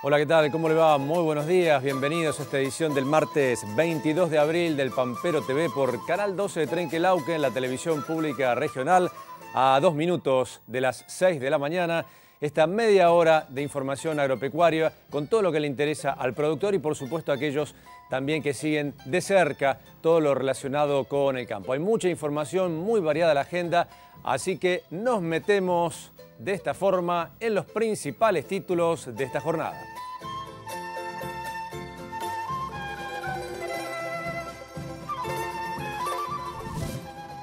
Hola, ¿qué tal? ¿Cómo le va? Muy buenos días, bienvenidos a esta edición del martes 22 de abril del Pampero TV por Canal 12 de Trenquelauque en la televisión pública regional a dos minutos de las 6 de la mañana. Esta media hora de información agropecuaria con todo lo que le interesa al productor y por supuesto a aquellos también que siguen de cerca todo lo relacionado con el campo. Hay mucha información, muy variada la agenda, así que nos metemos de esta forma en los principales títulos de esta jornada.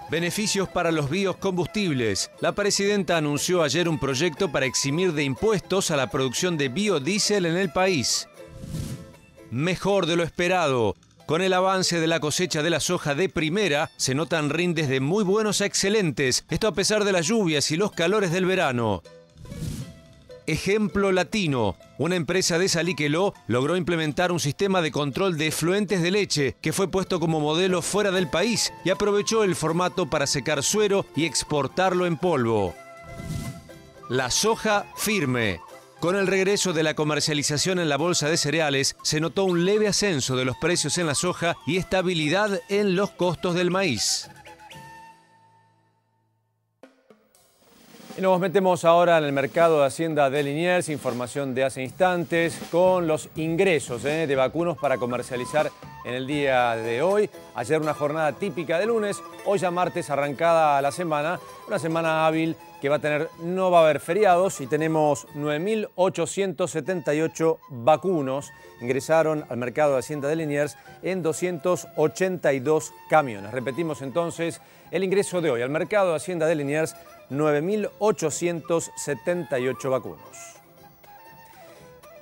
Beneficios para los biocombustibles. La presidenta anunció ayer un proyecto para eximir de impuestos a la producción de biodiesel en el país. Mejor de lo esperado. Con el avance de la cosecha de la soja de primera, se notan rindes de muy buenos a excelentes, esto a pesar de las lluvias y los calores del verano. Ejemplo Latino. Una empresa de Saliqueló logró implementar un sistema de control de efluentes de leche que fue puesto como modelo fuera del país y aprovechó el formato para secar suero y exportarlo en polvo. La soja firme. Con el regreso de la comercialización en la bolsa de cereales, se notó un leve ascenso de los precios en la soja y estabilidad en los costos del maíz. Y nos metemos ahora en el mercado de Hacienda de Liniers, información de hace instantes, con los ingresos eh, de vacunos para comercializar en el día de hoy. Ayer una jornada típica de lunes, hoy ya martes arrancada la semana, una semana hábil que va a tener, no va a haber feriados y tenemos 9.878 vacunos ingresaron al mercado de Hacienda de Liniers en 282 camiones. Repetimos entonces el ingreso de hoy al mercado de Hacienda de Liniers 9.878 vacunos.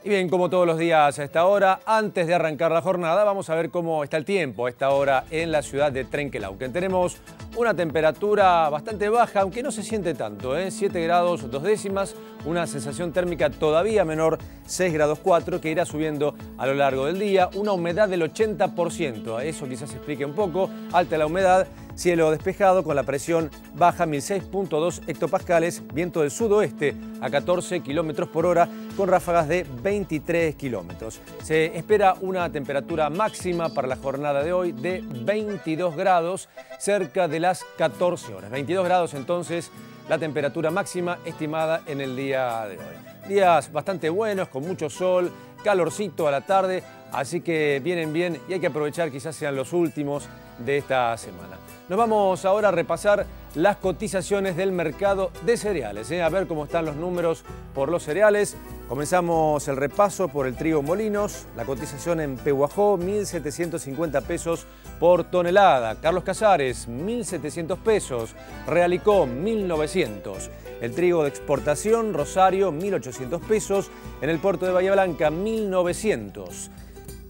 Y bien, como todos los días a esta hora, antes de arrancar la jornada, vamos a ver cómo está el tiempo a esta hora en la ciudad de Trenquelauquen. Tenemos una temperatura bastante baja, aunque no se siente tanto, ¿eh? 7 grados dos décimas, una sensación térmica todavía menor, 6 grados 4, que irá subiendo a lo largo del día, una humedad del 80%, eso quizás explique un poco, alta la humedad, Cielo despejado con la presión baja 1006.2 hectopascales, viento del sudoeste a 14 kilómetros por hora con ráfagas de 23 kilómetros. Se espera una temperatura máxima para la jornada de hoy de 22 grados, cerca de las 14 horas. 22 grados entonces la temperatura máxima estimada en el día de hoy. Días bastante buenos, con mucho sol, calorcito a la tarde, así que vienen bien y hay que aprovechar quizás sean los últimos de esta semana. Nos vamos ahora a repasar las cotizaciones del mercado de cereales, ¿eh? a ver cómo están los números por los cereales. Comenzamos el repaso por el trigo molinos, la cotización en Pehuajó, 1.750 pesos por tonelada. Carlos Casares, 1.700 pesos. Realicó, 1.900. El trigo de exportación, Rosario, 1.800 pesos. En el puerto de Bahía Blanca, 1.900.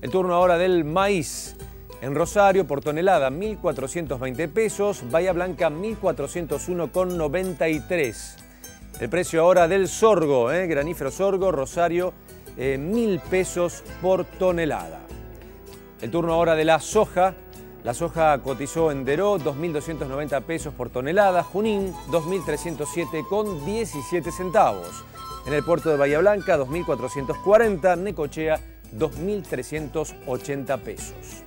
El turno ahora del maíz. En Rosario, por tonelada, 1.420 pesos. Bahía Blanca, 1.401,93. El precio ahora del sorgo, ¿eh? granífero sorgo, Rosario, 1.000 eh, pesos por tonelada. El turno ahora de la soja. La soja cotizó en Deró 2.290 pesos por tonelada, Junín 2.307,17 centavos. En el puerto de Bahía Blanca 2.440, Necochea 2.380 pesos.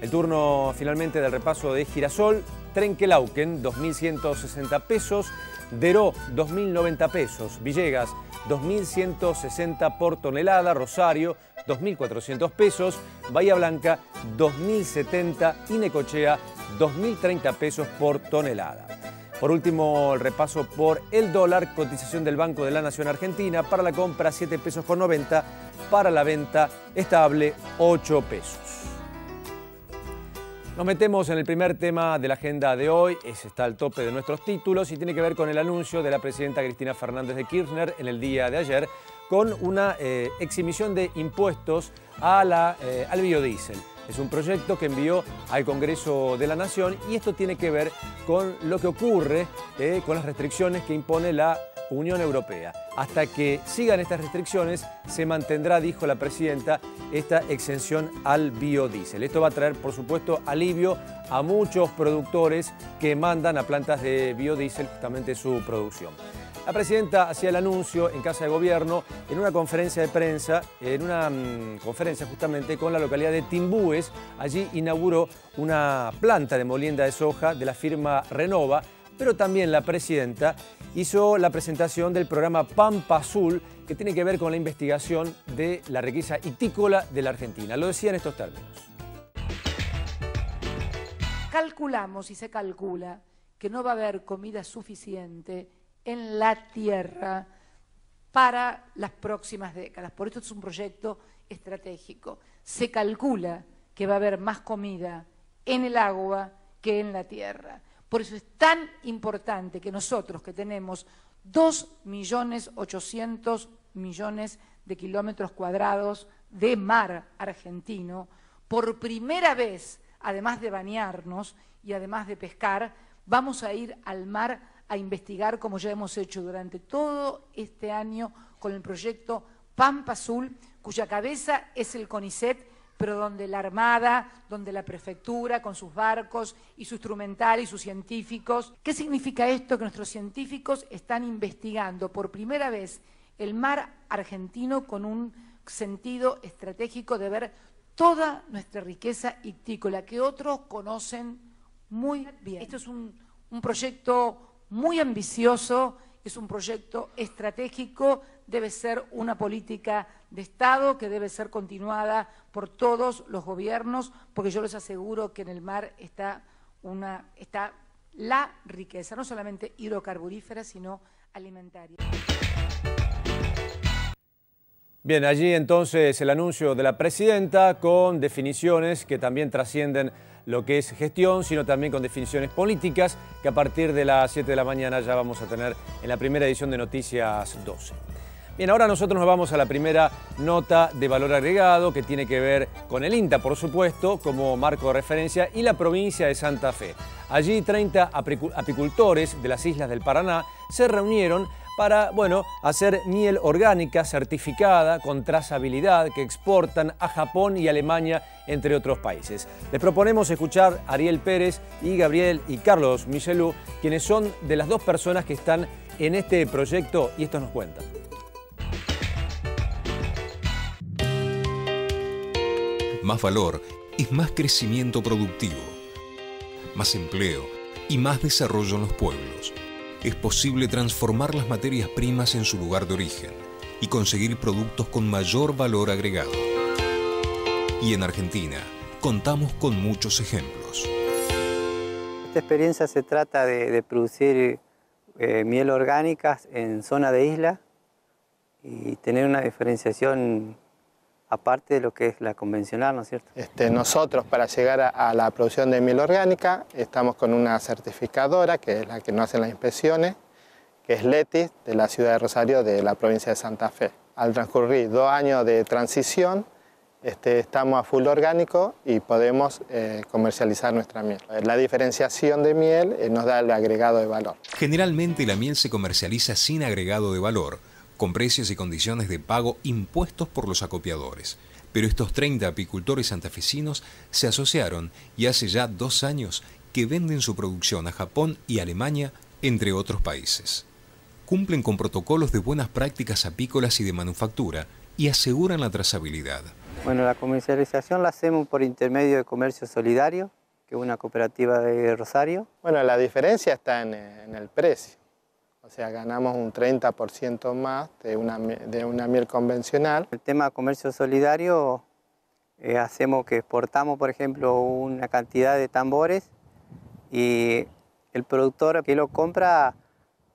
El turno finalmente del repaso de Girasol, Trenquelauquen, 2.160 pesos, Deró, 2.090 pesos, Villegas, 2.160 por tonelada, Rosario, 2.400 pesos, Bahía Blanca, 2.070 y Necochea, 2.030 pesos por tonelada. Por último, el repaso por el dólar, cotización del Banco de la Nación Argentina, para la compra 7 pesos con 90, para la venta estable 8 pesos. Nos metemos en el primer tema de la agenda de hoy, ese está al tope de nuestros títulos y tiene que ver con el anuncio de la presidenta Cristina Fernández de Kirchner en el día de ayer con una eh, exhibición de impuestos a la, eh, al biodiesel. Es un proyecto que envió al Congreso de la Nación y esto tiene que ver con lo que ocurre eh, con las restricciones que impone la Unión Europea. Hasta que sigan estas restricciones, se mantendrá, dijo la presidenta, esta exención al biodiesel. Esto va a traer, por supuesto, alivio a muchos productores que mandan a plantas de biodiesel justamente su producción. La presidenta hacía el anuncio en Casa de Gobierno en una conferencia de prensa, en una mm, conferencia justamente con la localidad de Timbúes. Allí inauguró una planta de molienda de soja de la firma Renova, pero también la presidenta hizo la presentación del programa Pampa Azul, que tiene que ver con la investigación de la riqueza itícola de la Argentina. Lo decía en estos términos. Calculamos y se calcula que no va a haber comida suficiente en la tierra para las próximas décadas. Por esto es un proyecto estratégico. Se calcula que va a haber más comida en el agua que en la tierra. Por eso es tan importante que nosotros, que tenemos 2.800.000 millones de kilómetros cuadrados de mar argentino, por primera vez, además de bañarnos y además de pescar, vamos a ir al mar a investigar, como ya hemos hecho durante todo este año con el proyecto Pampa Azul, cuya cabeza es el CONICET, pero donde la Armada, donde la Prefectura, con sus barcos y su instrumental y sus científicos. ¿Qué significa esto? Que nuestros científicos están investigando por primera vez el mar argentino con un sentido estratégico de ver toda nuestra riqueza ictícola que otros conocen muy bien. Esto es un, un proyecto muy ambicioso, es un proyecto estratégico, debe ser una política de Estado que debe ser continuada por todos los gobiernos, porque yo les aseguro que en el mar está, una, está la riqueza, no solamente hidrocarburífera, sino alimentaria. Bien, allí entonces el anuncio de la presidenta con definiciones que también trascienden lo que es gestión, sino también con definiciones políticas que a partir de las 7 de la mañana ya vamos a tener en la primera edición de Noticias 12. Bien, ahora nosotros nos vamos a la primera nota de valor agregado que tiene que ver con el INTA, por supuesto, como marco de referencia, y la provincia de Santa Fe. Allí 30 apicultores de las islas del Paraná se reunieron para, bueno, hacer miel orgánica certificada con trazabilidad que exportan a Japón y Alemania, entre otros países. Les proponemos escuchar a Ariel Pérez y Gabriel y Carlos Michelou, quienes son de las dos personas que están en este proyecto y esto nos cuentan. Más valor es más crecimiento productivo, más empleo y más desarrollo en los pueblos es posible transformar las materias primas en su lugar de origen y conseguir productos con mayor valor agregado. Y en Argentina contamos con muchos ejemplos. Esta experiencia se trata de, producir eh, miel orgánica en zona de isla y tener una diferenciación aparte de lo que es la convencional, ¿no es cierto? Este, nosotros para llegar a, la producción de miel orgánica estamos con una certificadora que es la que nos hace las inspecciones, que es Letis, de la ciudad de Rosario, de la provincia de Santa Fe. Al transcurrir dos años de transición, este, estamos a full orgánico y podemos eh, comercializar nuestra miel. La diferenciación de miel eh, nos da el agregado de valor. Generalmente la miel se comercializa sin agregado de valor, con precios y condiciones de pago impuestos por los acopiadores. Pero estos 30 apicultores santafesinos se asociaron y hace ya dos años que venden su producción a Japón y Alemania, entre otros países. Cumplen con protocolos de buenas prácticas apícolas y de manufactura y aseguran la trazabilidad. Bueno, la comercialización la hacemos por intermedio de Comercio Solidario, que es una cooperativa de Rosario. Bueno, la diferencia está en, en el precio. O sea, ganamos un 30% más de una, de una miel convencional. El tema comercio solidario, eh, hacemos que exportamos, por ejemplo, una cantidad de tambores y el productor que lo compra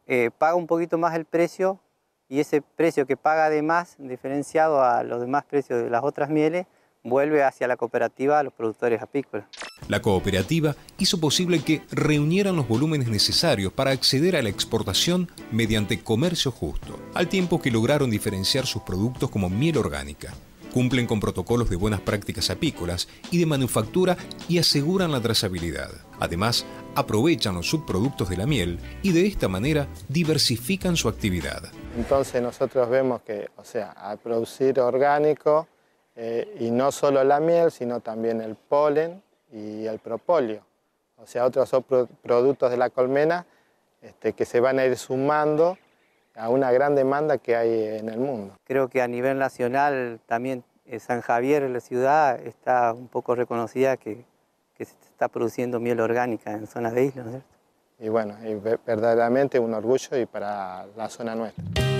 eh, paga un poquito más el precio y ese precio que paga de más, diferenciado a los demás precios de las otras mieles, vuelve hacia la cooperativa a los productores apícolas. La cooperativa hizo posible que reunieran los volúmenes necesarios para acceder a la exportación mediante comercio justo, al tiempo que lograron diferenciar sus productos como miel orgánica. Cumplen con protocolos de buenas prácticas apícolas y de manufactura y aseguran la trazabilidad. Además, aprovechan los subproductos de la miel y de esta manera diversifican su actividad. Entonces nosotros vemos que, o sea, al producir orgánico, eh, y no solo la miel, sino también el polen y el propóleo, o sea, otros productos de la colmena este, que se van a ir sumando a una gran demanda que hay en el mundo. Creo que a nivel nacional también eh, San Javier, la ciudad, está un poco reconocida que, que se está produciendo miel orgánica en zonas de isla, ¿no es cierto? Y bueno, y verdaderamente un orgullo y para la zona nuestra.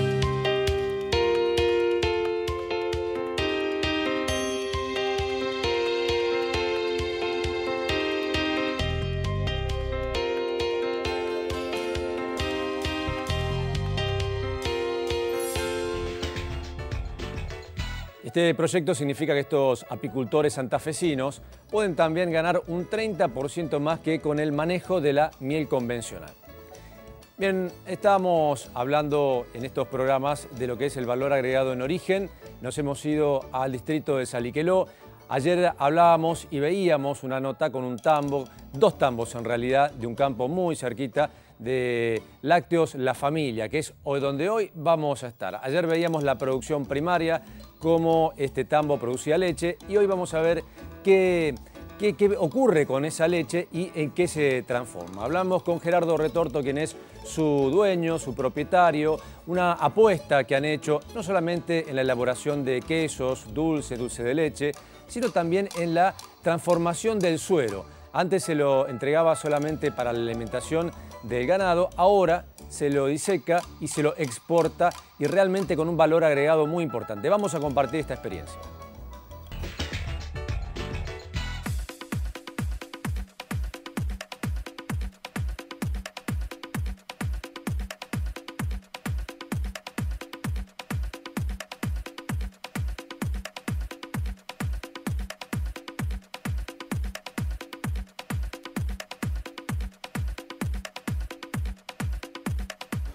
Este proyecto significa que estos apicultores santafesinos pueden también ganar un 30% más que con el manejo de la miel convencional. Bien, estamos hablando en estos programas de lo que es el valor agregado en origen. Nos hemos ido al distrito de Saliqueló. Ayer hablábamos y veíamos una nota con un tambo, dos tambos en realidad, de un campo muy cerquita de Lácteos La Familia, que es donde hoy vamos a estar. Ayer veíamos la producción primaria, cómo este tambo producía leche y hoy vamos a ver qué, qué, ocurre con esa leche y en qué se transforma. Hablamos con Gerardo Retorto, quien es su dueño, su propietario, una apuesta que han hecho no solamente en la elaboración de quesos, dulce, dulce de leche, sino también en la transformación del suero. Antes se lo entregaba solamente para la alimentación del ganado, ahora se lo diseca y se lo exporta y realmente con un valor agregado muy importante. Vamos a compartir esta experiencia.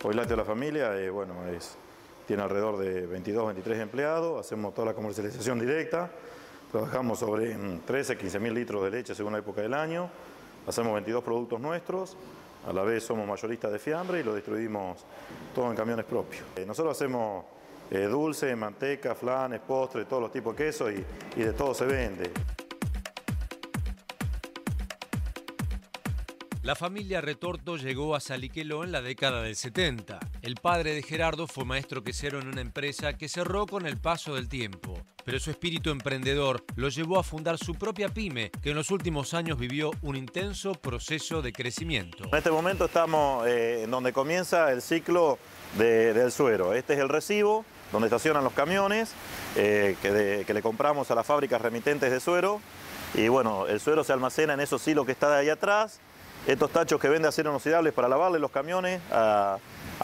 Hoy Lácteo la Familia eh, bueno, tiene alrededor de 22, 23 empleados, hacemos toda la comercialización directa, trabajamos sobre 13, 15 mil litros de leche según la época del año, hacemos 22 productos nuestros, a la vez somos mayoristas de fiambre y lo distribuimos todo en camiones propios. Eh, nosotros hacemos eh, dulce, manteca, flanes, postres, todos los tipos de queso y de todo se vende. La familia Retorto llegó a Saliqueló en la década del 70. El padre de Gerardo fue maestro quesero en una empresa que cerró con el paso del tiempo. Pero su espíritu emprendedor lo llevó a fundar su propia pyme, que en los últimos años vivió un intenso proceso de crecimiento. En este momento estamos eh, en donde comienza el ciclo del suero. Este es el recibo, donde estacionan los camiones eh, que, le compramos a las fábricas remitentes de suero. Y bueno, el suero se almacena en esos silos que está de ahí atrás estos tachos que vende acero inoxidable para lavarle los camiones a,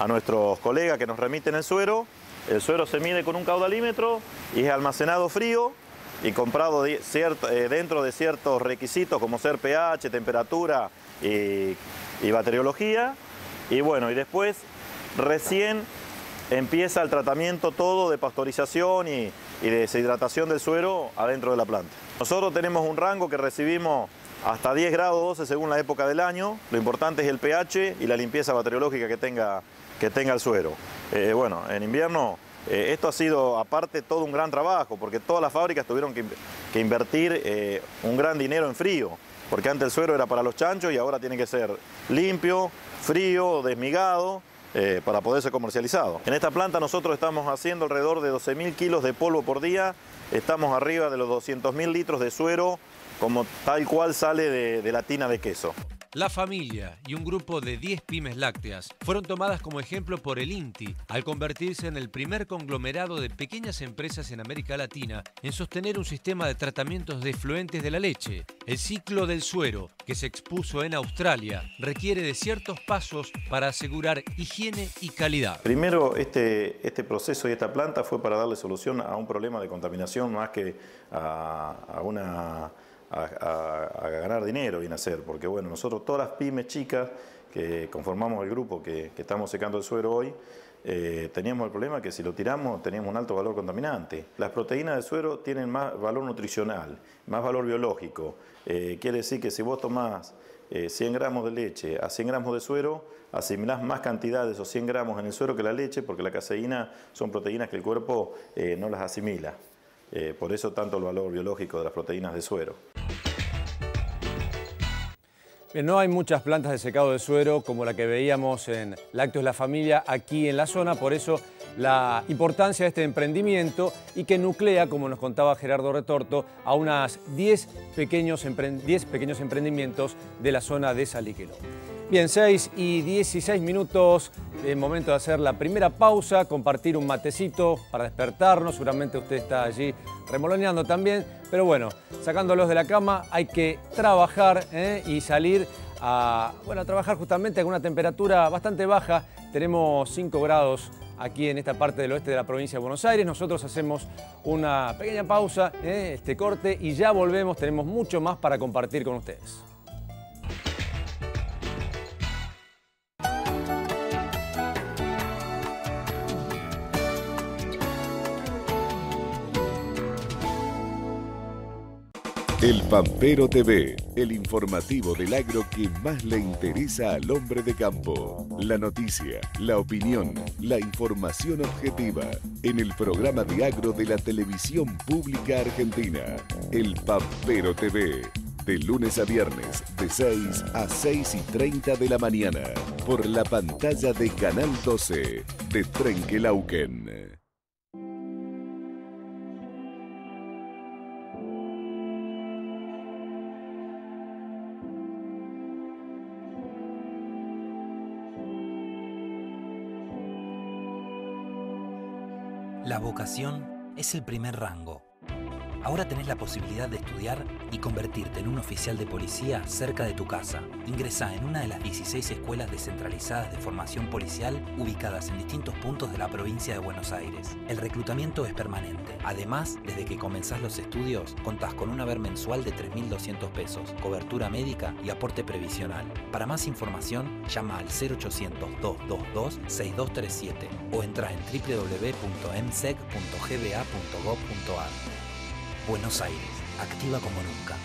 nuestros colegas que nos remiten el suero. El suero se mide con un caudalímetro y es almacenado frío y comprado eh, dentro de ciertos requisitos como ser pH, temperatura y, bacteriología. Y bueno, y después recién empieza el tratamiento todo de pastorización y, y de deshidratación del suero adentro de la planta. Nosotros tenemos un rango que recibimos hasta 10 grados 12 según la época del año. Lo importante es el pH y la limpieza bacteriológica que tenga, que tenga el suero. Eh, bueno, en invierno eh, esto ha sido aparte todo un gran trabajo porque todas las fábricas tuvieron que, invertir eh, un gran dinero en frío. Porque antes el suero era para los chanchos y ahora tiene que ser limpio, frío, desmigado. para poder ser comercializado. En esta planta nosotros estamos haciendo alrededor de 12.000 kilos de polvo por día, estamos arriba de los 200.000 litros de suero como tal cual sale de, la tina de queso. La familia y un grupo de 10 pymes lácteas fueron tomadas como ejemplo por el INTI al convertirse en el primer conglomerado de pequeñas empresas en América Latina en sostener un sistema de tratamientos de efluentes de la leche. El ciclo del suero, que se expuso en Australia, requiere de ciertos pasos para asegurar higiene y calidad. Primero, este, este proceso y esta planta fue para darle solución a un problema de contaminación más que a una a, ganar dinero y nacer, porque bueno, nosotros todas las pymes chicas que conformamos el grupo que, estamos secando el suero hoy, eh, teníamos el problema que si lo tiramos teníamos un alto valor contaminante. Las proteínas del suero tienen más valor nutricional, más valor biológico. Eh, quiere decir que si vos tomás 100 eh, gramos de leche a 100 gramos de suero, asimilás más cantidad de esos 100 gramos en el suero que la leche, porque la caseína son proteínas que el cuerpo no las asimila. por eso tanto el valor biológico de las proteínas de suero. No hay muchas plantas de secado de suero como la que veíamos en Lácteos La Familia aquí en la zona, por eso la importancia de este emprendimiento y que nuclea, como nos contaba Gerardo Retorto, a unas 10 pequeños, 10 pequeños emprendimientos de la zona de Saliquero. Bien, 6 y 16 minutos, es momento de hacer la primera pausa, compartir un matecito para despertarnos, seguramente usted está allí remoloneando también, pero bueno, sacándolos de la cama hay que trabajar ¿eh? y salir a, bueno, a trabajar justamente con una temperatura bastante baja, tenemos 5 grados aquí en esta parte del oeste de la provincia de Buenos Aires. Nosotros hacemos una pequeña pausa, ¿eh? este corte, y ya volvemos. Tenemos mucho más para compartir con ustedes. El Pampero TV, el informativo del agro que más le interesa al hombre de campo. La noticia, la opinión, la información objetiva. En el programa de agro de la televisión pública argentina. El Pampero TV. De lunes a viernes, de 6 a 6 y 30 de la mañana. Por la pantalla de Canal 12 de Trenkelauken. La vocación es el primer rango. Ahora tenés la posibilidad de estudiar y convertirte en un oficial de policía cerca de tu casa. Ingresa en una de las 16 escuelas descentralizadas de formación policial ubicadas en distintos puntos de la provincia de Buenos Aires. El reclutamiento es permanente. Además, desde que comenzás los estudios, contás con un haber mensual de 3.200 pesos, cobertura médica y aporte previsional. Para más información, llama al 0800-222-6237 o entra en www.msec.gba.gov.ar. Buenos Aires, activa como nunca.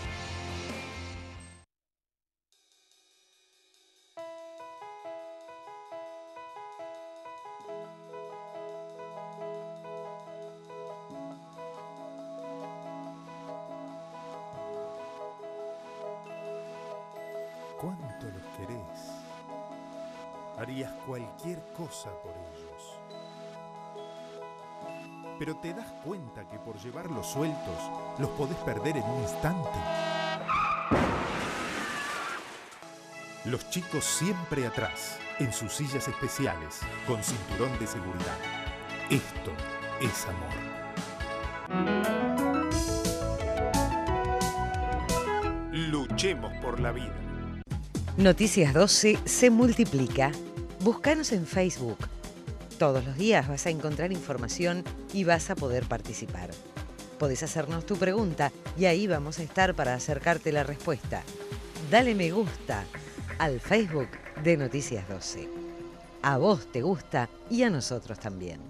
¿Cuánto los querés? Harías cualquier cosa por ellos pero te das cuenta que por llevarlos sueltos los podés perder en un instante. Los chicos siempre atrás, en sus sillas especiales, con cinturón de seguridad. Esto es amor. Luchemos por la vida. Noticias 12 se multiplica. Búscanos en Facebook todos los días vas a encontrar información y vas a poder participar. Podés hacernos tu pregunta y ahí vamos a estar para acercarte la respuesta. Dale me gusta al Facebook de Noticias 12. A vos te gusta y a nosotros también.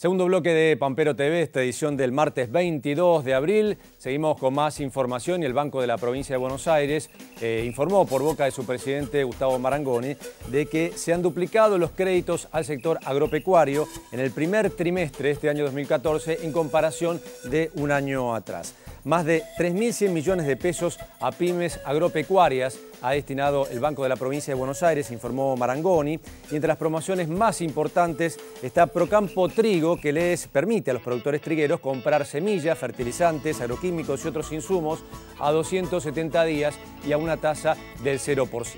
Segundo bloque de Pampero TV, esta edición del martes 22 de abril. Seguimos con más información y el Banco de la Provincia de Buenos Aires eh, informó por boca de su presidente Gustavo Marangoni de que se han duplicado los créditos al sector agropecuario en el primer trimestre de este año 2014 en comparación de un año atrás. Más de 3.100 millones de pesos a pymes agropecuarias ha destinado el Banco de la Provincia de Buenos Aires, informó Marangoni. Y entre las promociones más importantes está Procampo Trigo, que les permite a los productores trigueros comprar semillas, fertilizantes, agroquímicos y otros insumos a 270 días y a una tasa del 0%.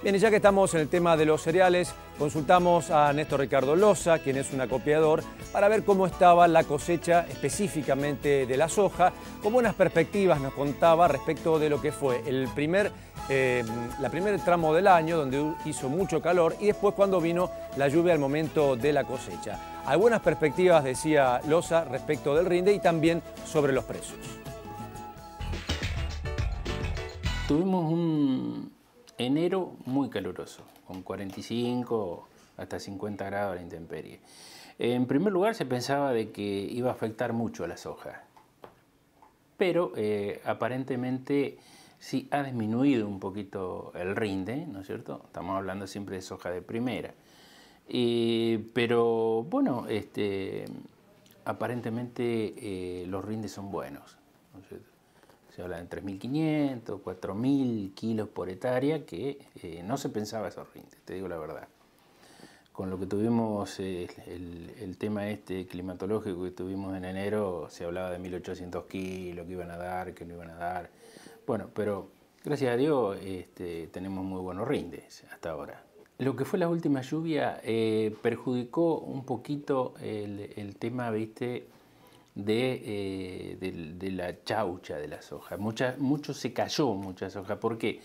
Bien, y ya que estamos en el tema de los cereales, consultamos a Néstor Ricardo Loza, quien es un acopiador, para ver cómo estaba la cosecha específicamente de la soja, con buenas perspectivas nos contaba respecto de lo que fue el primer, eh, la primer tramo del año, donde hizo mucho calor, y después cuando vino la lluvia al momento de la cosecha. Hay buenas perspectivas, decía Loza, respecto del rinde y también sobre los precios. Tuvimos un, enero muy caluroso, con 45 hasta 50 grados la intemperie. En primer lugar se pensaba de que iba a afectar mucho a la soja, pero eh, aparentemente sí ha disminuido un poquito el rinde, ¿no es cierto? Estamos hablando siempre de soja de primera. pero bueno, este, aparentemente eh, los rindes son buenos. Se habla de 3.500, 4.000 kilos por hectárea, que eh, no se pensaba esos rindes, te digo la verdad. Con lo que tuvimos, eh, el, tema este climatológico que tuvimos en enero, se hablaba de 1.800 kilos que iban a dar, que no iban a dar. Bueno, pero gracias a Dios este, tenemos muy buenos rindes hasta ahora. Lo que fue la última lluvia eh, perjudicó un poquito el, tema, viste, de, eh, de, la chaucha de la soja. Mucha, mucho se cayó mucha soja. ¿Por qué?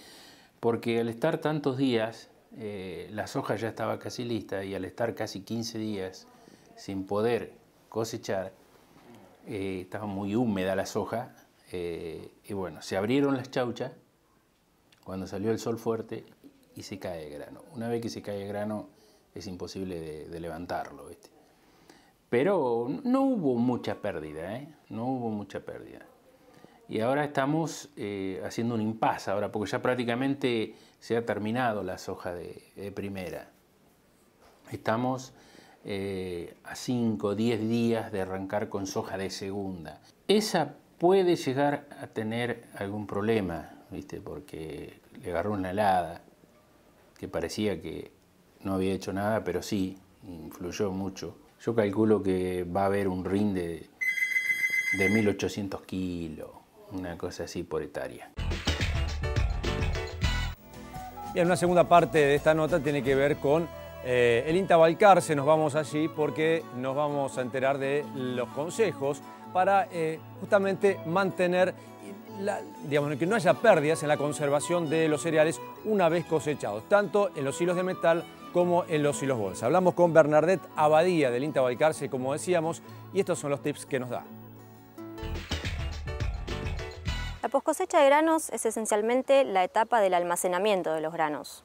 Porque al estar tantos días, eh, la soja ya estaba casi lista y al estar casi 15 días sin poder cosechar, estaba muy húmeda la soja, eh, y bueno, se abrieron las chauchas cuando salió el sol fuerte y se cae el grano. Una vez que se cae el grano es imposible de, levantarlo. Pero no hubo mucha pérdida, ¿eh? no hubo mucha pérdida. Y ahora estamos eh, haciendo un impasse, ahora, porque ya prácticamente se ha terminado la soja de, primera. Estamos a 5 o 10 días de arrancar con soja de segunda. Esa puede llegar a tener algún problema, ¿viste? porque le agarró una helada que parecía que no había hecho nada, pero sí, influyó mucho. Yo calculo que va a haber un rinde de 1800 kilos, una cosa así por hectárea. Bien, una segunda parte de esta nota tiene que ver con eh, el INTA Balcarce. Nos vamos allí porque nos vamos a enterar de los consejos para eh, justamente mantener, digamos, que no haya pérdidas en la conservación de los cereales una vez cosechados, tanto en los hilos de metal como en los hilos bolsa. Hablamos con Bernadette Abadía del INTA Balcarce, como decíamos, y estos son los tips que nos da. La poscosecha de granos es esencialmente la etapa del almacenamiento de los granos.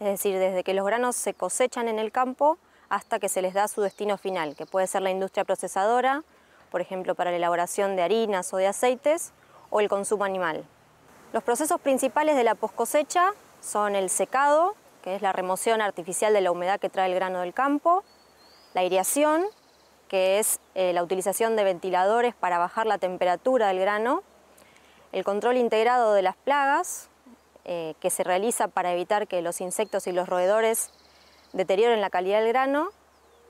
Es decir, desde que los granos se cosechan en el campo hasta que se les da su destino final, que puede ser la industria procesadora, por ejemplo para la elaboración de harinas o de aceites, o el consumo animal. Los procesos principales de la poscosecha son el secado, que es la remoción artificial de la humedad que trae el grano del campo, la aireación, que es eh, la utilización de ventiladores para bajar la temperatura del grano, el control integrado de las plagas, eh, que se realiza para evitar que los insectos y los roedores deterioren la calidad del grano,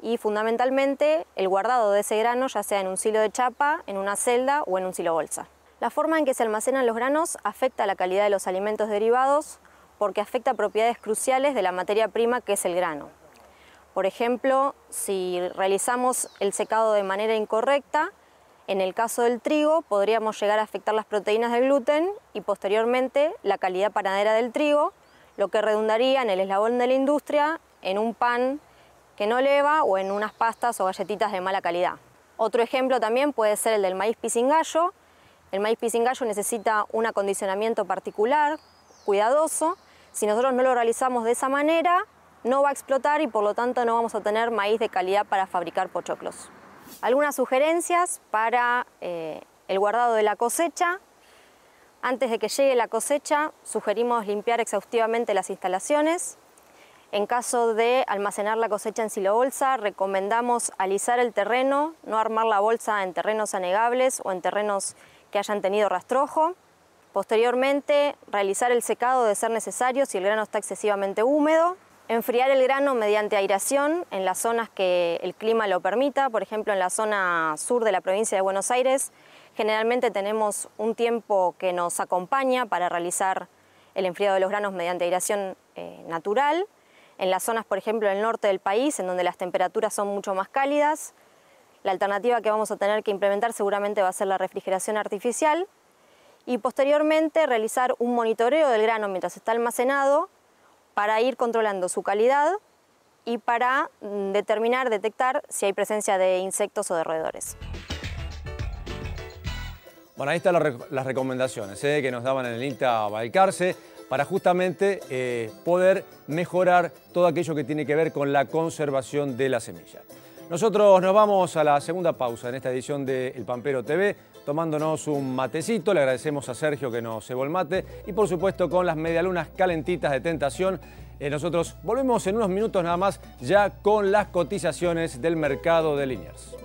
y fundamentalmente el guardado de ese grano ya sea en un silo de chapa, en una celda o en un silo bolsa. La forma en que se almacenan los granos afecta la calidad de los alimentos derivados porque afecta propiedades cruciales de la materia prima que es el grano. Por ejemplo, si realizamos el secado de manera incorrecta, en el caso del trigo podríamos llegar a afectar las proteínas del gluten y posteriormente la calidad panadera del trigo, lo que redundaría en el eslabón de la industria en un pan que no leva o en unas pastas o galletitas de mala calidad. Otro ejemplo también puede ser el del maíz pisingallo. El maíz pisingallo necesita un acondicionamiento particular, cuidadoso. Si nosotros no lo realizamos de esa manera, no va a explotar y por lo tanto no vamos a tener maíz de calidad para fabricar pochoclos. Algunas sugerencias para eh, el guardado de la cosecha. Antes de que llegue la cosecha, sugerimos limpiar exhaustivamente las instalaciones, en caso de almacenar la cosecha en silo bolsa, recomendamos alisar el terreno, no armar la bolsa en terrenos anegables o en terrenos que hayan tenido rastrojo. Posteriormente, realizar el secado de ser necesario si el grano está excesivamente húmedo. Enfriar el grano mediante aireación en las zonas que el clima lo permita, por ejemplo en la zona sur de la provincia de Buenos Aires. Generalmente tenemos un tiempo que nos acompaña para realizar el enfriado de los granos mediante aireación eh, natural en las zonas, por ejemplo, del norte del país, en donde las temperaturas son mucho más cálidas. La alternativa que vamos a tener que implementar seguramente va a ser la refrigeración artificial y posteriormente realizar un monitoreo del grano mientras está almacenado para ir controlando su calidad y para mm, determinar, detectar si hay presencia de insectos o de roedores. Bueno, ahí están las recomendaciones ¿eh? que nos daban en el INTA Balcarce para justamente eh, poder mejorar todo aquello que tiene que ver con la conservación de la semilla. Nosotros nos vamos a la segunda pausa en esta edición de El Pampero TV. Tomándonos un matecito. Le agradecemos a Sergio que nos cebó el mate. Y por supuesto con las medialunas calentitas de tentación. Eh, nosotros volvemos en unos minutos nada más ya con las cotizaciones del mercado de Liniers.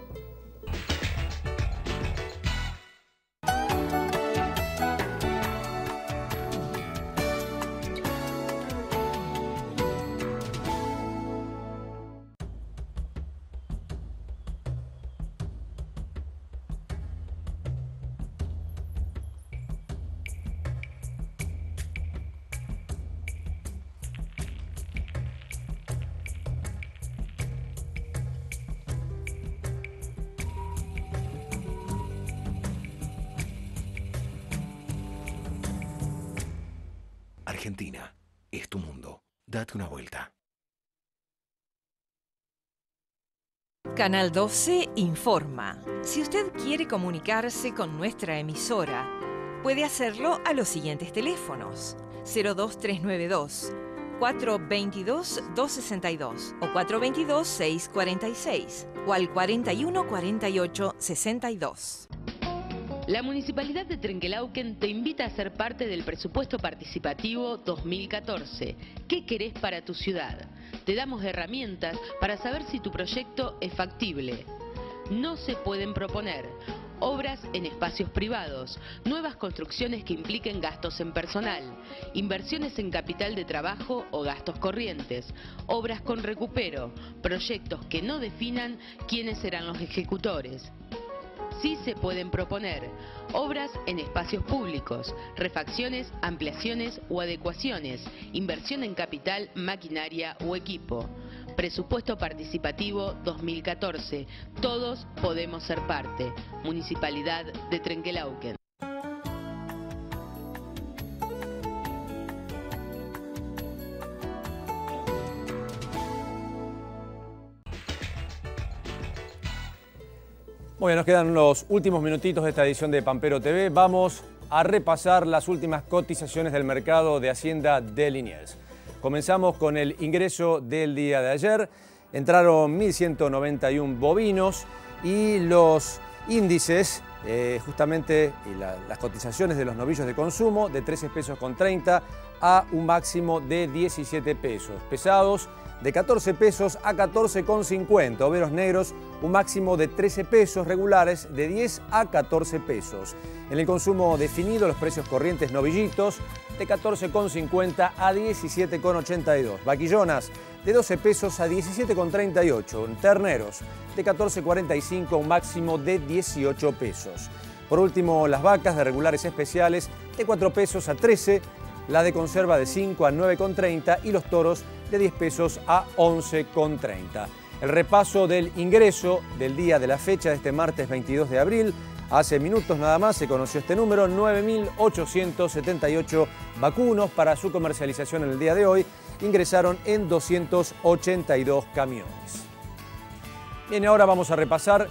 Argentina es tu mundo. Date una vuelta. Canal 12 informa. Si usted quiere comunicarse con nuestra emisora, puede hacerlo a los siguientes teléfonos: 02392 422 262 o 422 646 o al 4148 62. La Municipalidad de Trenquelauquen te invita a ser parte del presupuesto participativo 2014. ¿Qué querés para tu ciudad? Te damos herramientas para saber si tu proyecto es factible. No se pueden proponer obras en espacios privados, nuevas construcciones que impliquen gastos en personal, inversiones en capital de trabajo o gastos corrientes, obras con recupero, proyectos que no definan quiénes serán los ejecutores sí se pueden proponer obras en espacios públicos, refacciones, ampliaciones o adecuaciones, inversión en capital, maquinaria o equipo. Presupuesto Participativo 2014. Todos podemos ser parte. Municipalidad de Trenquelauquen. Bueno, nos quedan los últimos minutitos de esta edición de Pampero TV. Vamos a repasar las últimas cotizaciones del mercado de Hacienda de Liniers. Comenzamos con el ingreso del día de ayer. Entraron 1.191 bovinos y los índices, eh, justamente las cotizaciones de los novillos de consumo, de 13 pesos con 30 a un máximo de 17 pesos. Pesados, de 14 pesos a 14,50. Overos negros, un máximo de 13 pesos, regulares de 10 a 14 pesos. En el consumo definido, los precios corrientes novillitos de 14,50 a 17,82. Vaquillonas de 12 pesos a 17,38. Terneros de 14,45 un máximo de 18 pesos. Por último, las vacas de regulares especiales de 4 pesos a 13, la de conserva de 5 a 9,30 y los toros de 10 pesos a 11,30. El repaso del ingreso del día de la fecha de este martes 22 de abril. Hace minutos nada más se conoció este número, 9.878 vacunos para su comercialización en el día de hoy. Ingresaron en 282 camiones. Bien, ahora vamos a repasar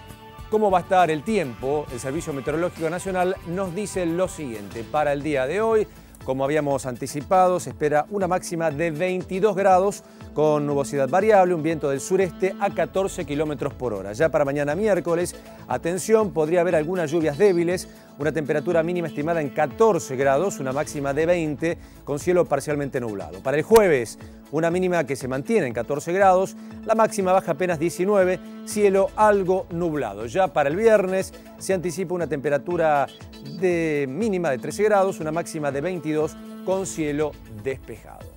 cómo va a estar el tiempo. El Servicio Meteorológico Nacional nos dice lo siguiente. Para el día de hoy, como habíamos anticipado, se espera una máxima de 22 grados con nubosidad variable, un viento del sureste a 14 kilómetros por hora. Ya para mañana miércoles, atención, podría haber algunas lluvias débiles, una temperatura mínima estimada en 14 grados, una máxima de 20, con cielo parcialmente nublado. Para el jueves, una mínima que se mantiene en 14 grados, la máxima baja apenas 19, cielo algo nublado. Ya para el viernes se anticipa una temperatura de mínima de 13 grados, una máxima de 22 con cielo despejado.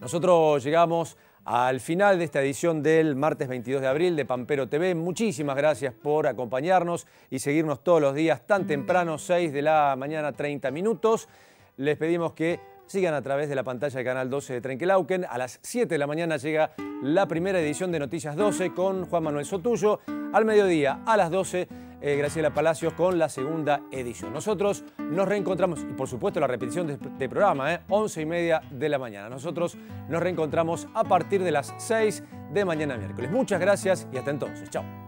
Nosotros llegamos al final de esta edición del martes 22 de abril de Pampero TV. Muchísimas gracias por acompañarnos y seguirnos todos los días tan temprano, 6 de la mañana, 30 minutos. Les pedimos que sigan a través de la pantalla del canal 12 de Trenquelauquen. A las 7 de la mañana llega la primera edición de Noticias 12 con Juan Manuel Sotuyo. Al mediodía, a las 12, eh, Graciela Palacios con la segunda edición. Nosotros nos reencontramos, y por supuesto la repetición de, de programa, eh, 11 y media de la mañana. Nosotros nos reencontramos a partir de las 6 de mañana miércoles. Muchas gracias y hasta entonces. Chao.